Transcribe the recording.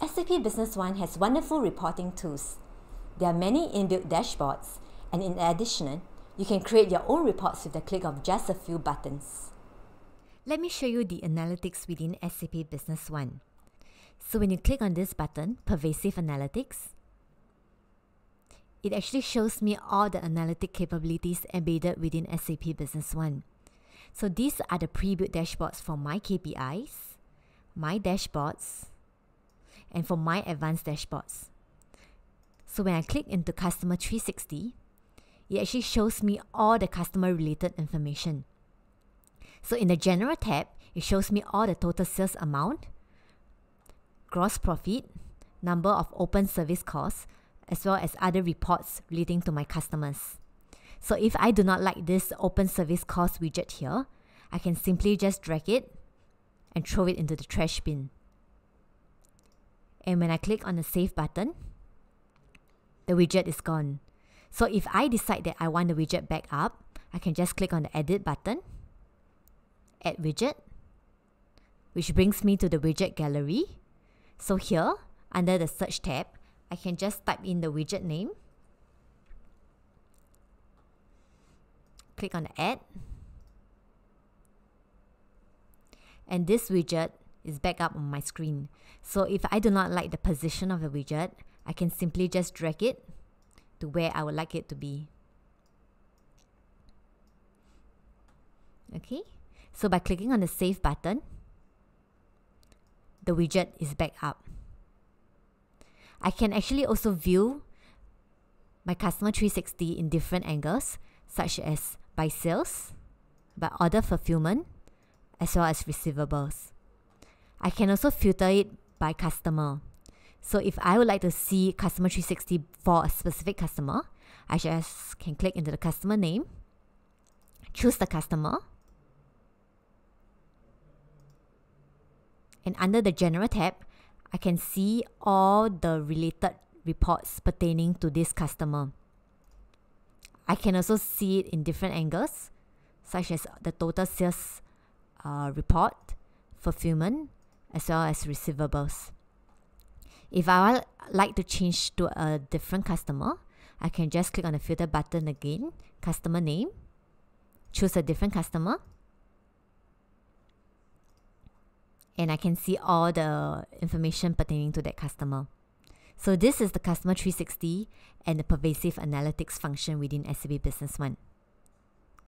SAP Business One has wonderful reporting tools. There are many inbuilt dashboards, and in addition, you can create your own reports with the click of just a few buttons. Let me show you the analytics within SAP Business One. So when you click on this button, Pervasive Analytics, it actually shows me all the analytic capabilities embedded within SAP Business One. So these are the pre-built dashboards for my KPIs, my dashboards, and for my advanced dashboards. So when I click into Customer 360, it actually shows me all the customer related information. So in the General tab, it shows me all the total sales amount, gross profit, number of open service calls, as well as other reports relating to my customers. So if I do not like this open service calls widget here, I can simply just drag it and throw it into the trash bin. And when I click on the save button, the widget is gone. So if I decide that I want the widget back up, I can just click on the edit button, add widget, which brings me to the widget gallery. So here, under the search tab, I can just type in the widget name, click on add, and this widget is back up on my screen. So if I do not like the position of the widget, I can simply just drag it to where I would like it to be. Okay, so by clicking on the save button, the widget is back up. I can actually also view my customer 360 in different angles, such as by sales, by order fulfillment, as well as receivables. I can also filter it by customer. So if I would like to see customer 360 for a specific customer, I just can click into the customer name, choose the customer, and under the general tab, I can see all the related reports pertaining to this customer. I can also see it in different angles, such as the total sales uh, report, fulfillment, as well as receivables. If I would like to change to a different customer, I can just click on the filter button again, customer name, choose a different customer, and I can see all the information pertaining to that customer. So this is the Customer 360 and the pervasive analytics function within SAP Business One.